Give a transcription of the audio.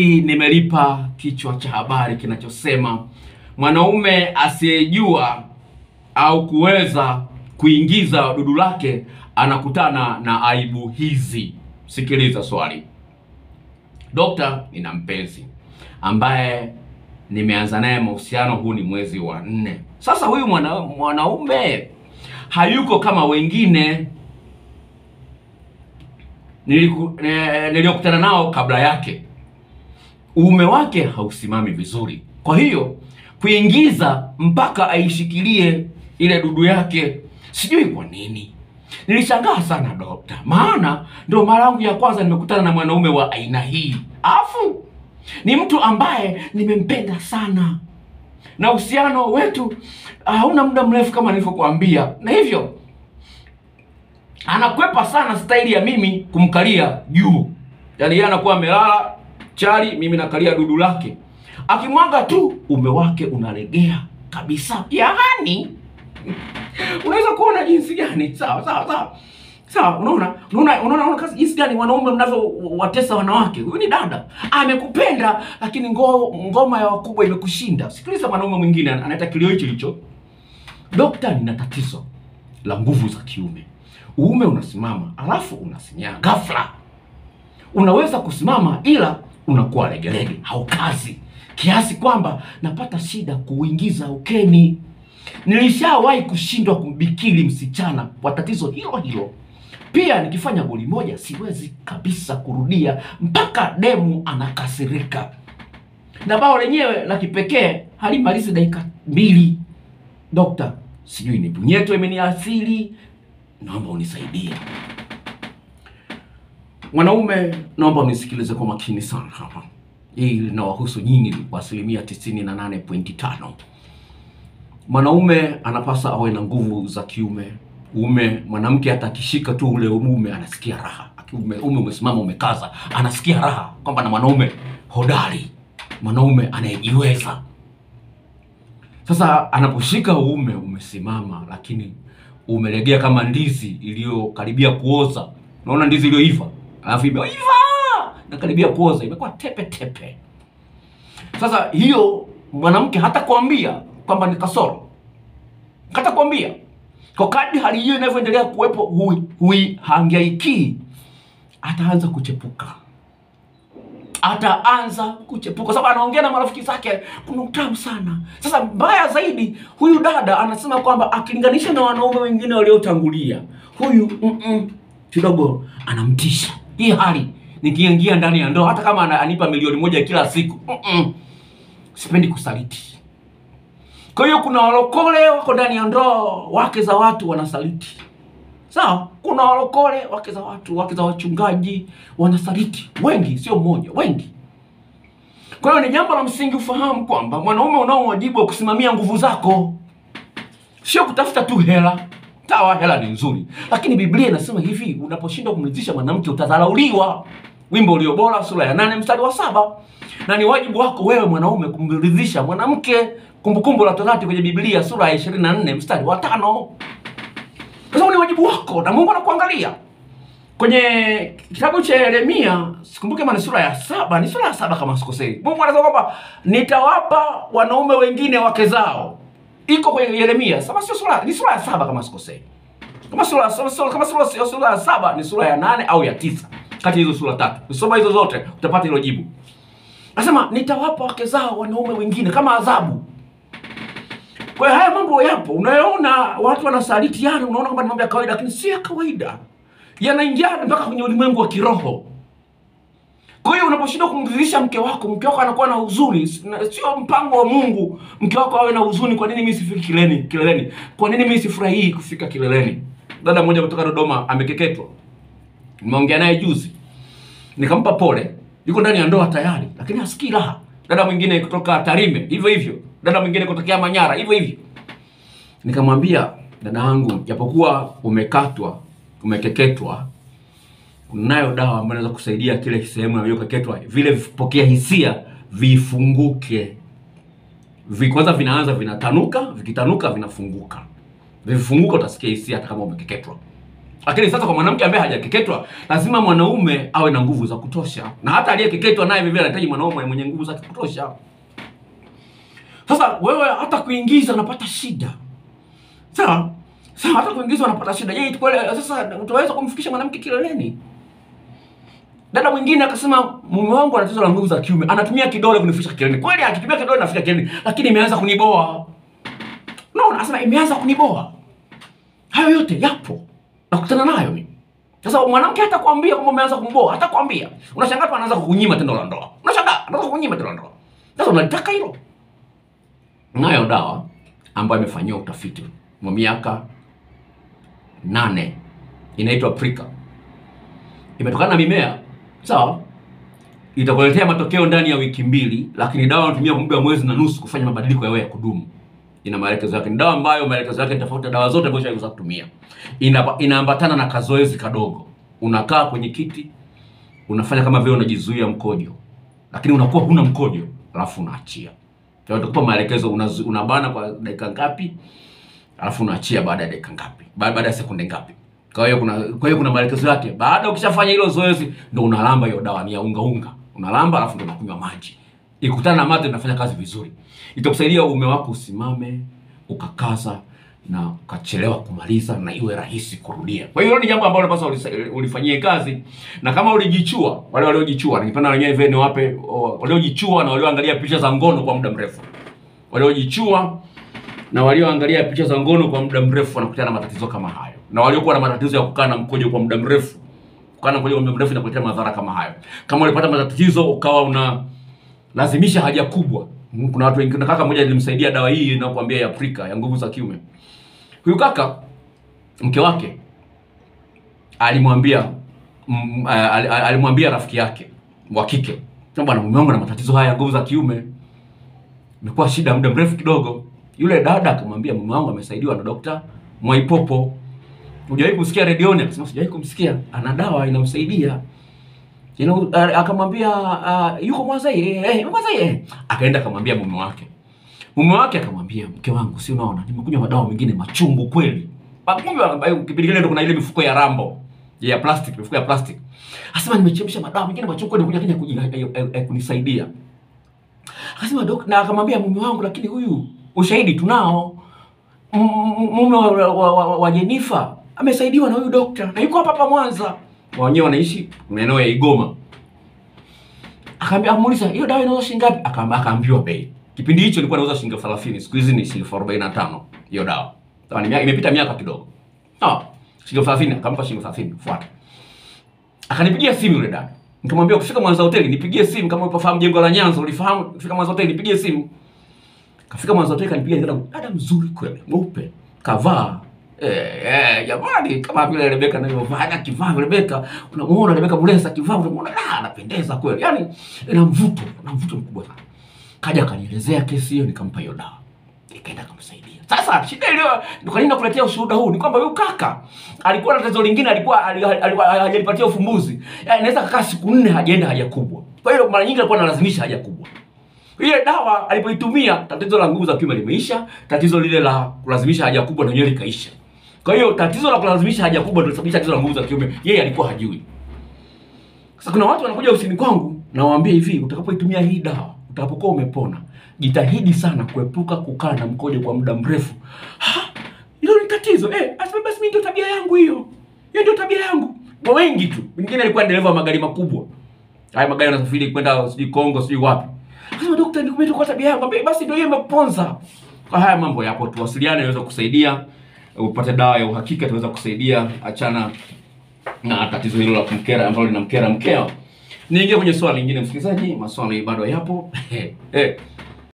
Nimelipa kichwa cha habari kinachosema mwanaume asiyejua au kuweza kuingiza dudu lake anakutana na aibu hizi. Sikiliza swali. Dokta, nina mpenzi ambaye nimeanza naye mahusiano, huu ni mwezi wa nne sasa. Huyu mwana, mwanaume hayuko kama wengine niliku- eh, niliokutana nao kabla yake uume wake hausimami vizuri, kwa hiyo kuingiza mpaka aishikilie ile dudu yake, sijui kwa nini. Nilishangaa sana dokta, maana ndio mara yangu ya kwanza nimekutana na mwanaume wa aina hii, afu ni mtu ambaye nimempenda sana. Na uhusiano wetu hauna muda mrefu kama nilivyokuambia, na hivyo anakwepa sana staili ya mimi kumkalia juu, yaani yeye anakuwa amelala chali, mimi nakalia dudu lake, akimwaga tu ume wake unalegea kabisa. Yaani unaweza kuona jinsi gani? Sawa sawa sawa sawa, unaona unaona unaona kazi jinsi gani wanaume mnavyowatesa wanawake. Huyu ni dada amekupenda, lakini ngo, ngoma ya wakubwa imekushinda. Sikiliza, mwanaume mwingine anaita kilio hicho hicho, dokta, nina tatizo la nguvu za kiume. Uume unasimama alafu unasinyaa ghafla. Unaweza kusimama ila unakuwa legelege, haukazi kiasi kwamba napata shida kuingiza ukeni. Nilishawahi kushindwa kumbikili msichana kwa tatizo hilo hilo. Pia nikifanya goli moja siwezi kabisa kurudia mpaka demu anakasirika, na bao lenyewe la kipekee halimalizi dakika mbili. Dokta, sijui ni punyeto imeniathiri, naomba unisaidie. Mwanaume, naomba unisikilize kwa makini sana hapa. Hii linawahusu nyinyi kwa asilimia tisini na nane pointi tano. Mwanaume anapasa awe na nguvu za kiume. Ume mwanamke atakishika akishika tu ule ume anasikia raha. Ume umesimama umekaza, anasikia raha kwamba na mwanaume hodari, mwanaume anayejiweza. Sasa anaposhika ume umesimama, lakini umelegea kama ndizi iliyokaribia kuoza. Unaona ndizi iliyoiva alafu imeiva nakaribia kuoza, imekuwa tepe tepe. Sasa hiyo mwanamke hata kuambia kwamba ni kasoro, hata kuambia kwa kadri hali hiyo inavyoendelea kuwepo, hui hui hangaiki, ataanza kuchepuka. Ataanza kuchepuka. Sababu anaongea na marafiki zake, kuna utamu sana. Sasa mbaya zaidi, huyu dada anasema kwamba akilinganisha na wanaume wengine waliotangulia, huyu mm-mm, kidogo anamtisha. Hii hali nikiingia ndani ya ndoa, hata kama ananipa milioni moja kila siku, mm-mm, sipendi kusaliti. Kwa hiyo kuna walokole wako ndani ya ndoa, wake za watu wanasaliti. Sawa, kuna walokole wake za watu, wake za wachungaji wanasaliti, wengi, sio mmoja, wengi. Kwa hiyo ni jambo la msingi ufahamu kwamba mwanaume unao wajibu wa kusimamia nguvu zako, sio kutafuta tu hela. Sawa, hela ni nzuri, lakini Biblia inasema hivi, unaposhindwa kumridhisha mwanamke utadharauliwa. Wimbo ulio bora sura ya nane mstari wa saba. Na ni wajibu wako wewe mwanaume kumridhisha mwanamke. Kumbukumbu la Torati kwenye Biblia sura ya 24 mstari wa tano. Kwa sababu ni wajibu wako na Mungu anakuangalia. Kwenye kitabu cha Yeremia, sikumbuke maana sura ya saba, ni sura ya saba kama sikosei. Mungu anasema kwamba nitawapa wanaume wengine wake zao. Iko kwenye Yeremia, sasa sio sura, ni sura ya saba kama sikosei. Kama sura kama sura sura ya saba, ni sura ya nane au ya tisa. Kati ya hizo sura tatu. Usoma hizo zote utapata hilo jibu. Anasema nitawapa wake zao wanaume wengine kama adhabu. Kwa hiyo haya mambo yapo, unayoona watu wanasalitiana, unaona kwamba ni mambo ya kawaida, lakini si ya kawaida, yanaingia mpaka kwenye ulimwengu wa kiroho. Kwa hiyo unaposhindwa kumridhisha mke wako, mke wako anakuwa na huzuni. Sio mpango wa Mungu mke wako awe na huzuni. Kwa nini mimi sifiki kileleni? Kileleni, kwa nini mimi sifurahii kufika kileleni? Dada mmoja kutoka Dodoma amekeketwa, nimeongea naye juzi, nikampa pole, yuko ndani ya ndoa tayari, lakini hasikii raha. Dada mwingine kutoka Tarime hivyo hivyo, dada mwingine kutokea Manyara hivyo hivyo. Nikamwambia dada yangu, japokuwa umekatwa, umekeketwa, kunayo dawa ambayo inaweza kusaidia kile sehemu iliyokeketwa, vile vipokea hisia vifunguke. Vi, kwanza vinaanza vinatanuka, vikitanuka vinafunguka, vifunguka, utasikia hisia hata kama umekeketwa. Lakini sasa kwa mwanamke ambaye hajakeketwa, lazima mwanaume awe na nguvu za kutosha, na hata aliyekeketwa naye vivyo anahitaji mwanaume mwenye nguvu za kutosha. Sasa wewe hata kuingiza unapata shida, sawa sawa, hata kuingiza unapata shida. Je, kweli sasa utaweza kumfikisha mwanamke kileleni? Dada mwingine akasema mume wangu ana tatizo la nguvu za kiume, anatumia kidole kunifikisha kileleni. Kweli akitumia kidole nafika kileleni, lakini imeanza kuniboa. No, anasema imeanza kuniboa. Hayo yote yapo, nakutana nayo mimi. Sasa mwanamke hata kuambia kwamba umeanza kumboa, hata kuambia. Unashangaa tu anaanza kukunyima tendo la ndoa. Unashangaa anaanza kukunyima tendo la ndoa. Sasa unalitaka hilo? Nayo dawa ambayo imefanyiwa utafiti wa miaka nane inaitwa Prika, Imetokana na mimea, sawa? Itakuletea matokeo ndani ya wiki mbili, lakini dawa unatumia kwa muda wa mwezi na nusu kufanya mabadiliko yawe ya kudumu. Ina maelekezo yake. Ni dawa ambayo maelekezo yake ni tofauti na dawa zote ambazo unaweza kutumia. Ina, inaambatana na kazoezi kadogo. Unakaa kwenye kiti, unafanya kama vile unajizuia mkojo, lakini unakuwa huna mkojo, alafu unaachia. Kwa hiyo utakupa maelekezo, unabana kwa dakika ngapi, alafu unaachia baada ya dakika ngapi, baada ya sekunde ngapi. Kwa hiyo kuna kwa hiyo kuna maelekezo yake. Baada ukishafanya hilo zoezi, ndio unalamba hiyo dawa, ni ya unga unga, unalamba alafu ndio unakunywa maji. Ikutana na mate, inafanya kazi vizuri, itakusaidia uume wako usimame, ukakaza na ukachelewa kumaliza na iwe rahisi kurudia. Kwa hiyo ni jambo ambalo unapaswa ulifanyie kazi, na kama ulijichua, wale waliojichua, ningependa wenyewe hivi niwape waliojichua na walioangalia picha za ngono kwa muda mrefu, waliojichua na walioangalia picha za ngono kwa muda mrefu wanakutana na matatizo kama hayo, na waliokuwa na matatizo ya kukaa na mkojo kwa muda mrefu, kukaa na mkojo kwa muda mrefu inakuletea madhara kama hayo. Kama ulipata matatizo ukawa una lazimisha haja kubwa, kuna watu wengine, kaka mmoja nilimsaidia dawa hii na kuambia ya Afrika ya nguvu za kiume. Huyu kaka mke wake alimwambia mm, a- a- a- alimwambia rafiki yake wa kike, bwana, mume wangu na matatizo haya ya nguvu za kiume, imekuwa shida muda mrefu kidogo. Yule dada akamwambia mume wangu amesaidiwa na Dokta Mwaipopo. Hujawahi kusikia redioni? Akasema sijawahi kumsikia, ana dawa inamsaidia. ina, akamwambia uh, yuko Mwanza yeye, eh, yuko Mwanza yeye. Akaenda akamwambia mume wake. Mume wake akamwambia mke wangu, si unaona nimekunywa madawa mengine machungu kweli. Kumbe ambayo kipindi kile ndo kuna ile mifuko ya Rambo ya plastic, mifuko ya plastic. Asema nimechemsha madawa mengine machungu kweli kuja Kenya eh, eh, eh, kunisaidia. Akasema dok, na akamwambia mume wangu, lakini huyu ushahidi tunao. Mume wa, wa, wa, wa Jenifa amesaidiwa na huyu dokta na yuko hapa hapa Mwanza. Wenyewe wanaishi maeneo ya Igoma. Akaambia amuuliza hiyo dawa inauza shilingi ngapi? Akaambiwa bei. Kipindi hicho nilikuwa nauza shilingi 30, siku hizi ni shilingi 45 hiyo dawa. Sawa, imepita miaka kidogo. Ah, shilingi 30 akampa shilingi 30 fuata. Akanipigia simu yule dada. Nikamwambia ukifika Mwanza hoteli nipigie simu kama unafahamu jengo la Nyanza, ulifahamu ukifika Mwanza hoteli nipigie simu. Kafika Mwanza hoteli kanipigia dada, dada mzuri kweli, mweupe, kavaa Eh, eh, jamani kama vile Rebeka anavyovaa, hata akivaa Rebeka, unamuona Rebeka unamuona ah, anapendeza kweli. Yaani ina mvuto, mvuto mkubwa sana. Kaja akanielezea kesi hiyo, nikampa hiyo dawa. Kumsaidia. Sasa shida ile kanini nakuletea ushuhuda huu ni kwamba huyu kaka alikuwa na tatizo lingine, alikuwa hajalipatia ufumbuzi. Yaani inaweza siku nne hajaenda haja kubwa. Kwa hiyo mara nyingi alikuwa analazimisha haja kubwa. Ile dawa alipoitumia tatizo la nguvu za kiume limeisha, tatizo lile la kulazimisha haja kubwa na likaisha. Kwa hiyo tatizo la kulazimisha haja kubwa ndio sababisha tatizo la nguvu za kiume, yeye alikuwa hajui. Sasa kuna watu wanakuja usini kwangu na waambie hivi, utakapoitumia hii dawa, utakapokuwa umepona, jitahidi sana kuepuka kukaa na mkojo kwa muda mrefu. Hilo ni tatizo. Eh, asema basi mimi ndio tabia yangu hiyo. Hiyo ndio tabia yangu. Kwa wengi tu. Mwingine alikuwa dereva wa magari makubwa. Haya magari yanasafiri kwenda sijui Kongo, sijui wapi. Sasa daktari, nikumbe kwa tabia yangu. Basi ndio yeye imekuponza. Kwa haya mambo yapo, tuwasiliane, naweza kusaidia upate dawa ya uhakika, itaweza kusaidia. Achana na tatizo hilo la kumkera ambalo linamkera mkeo. Niingie kwenye swali lingine, msikilizaji. Maswali bado yapo. Eh,